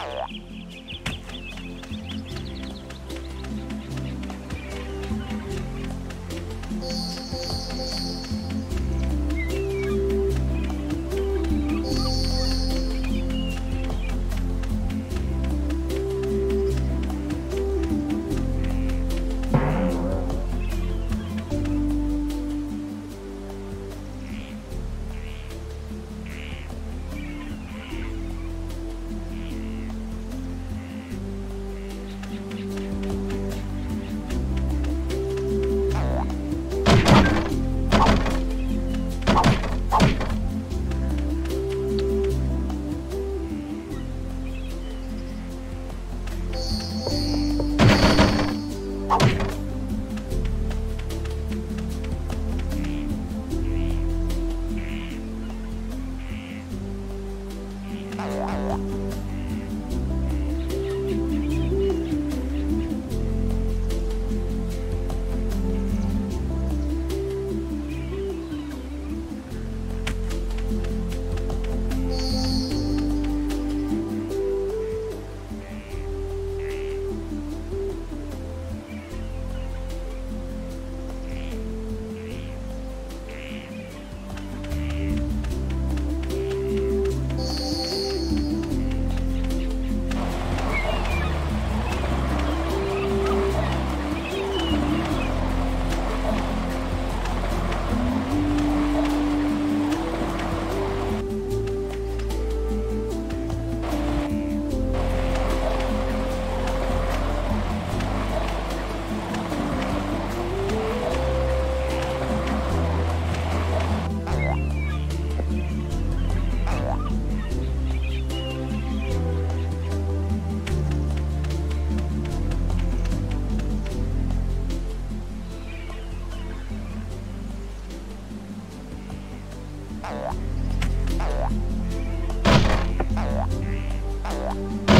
Yeah.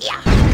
Yeah.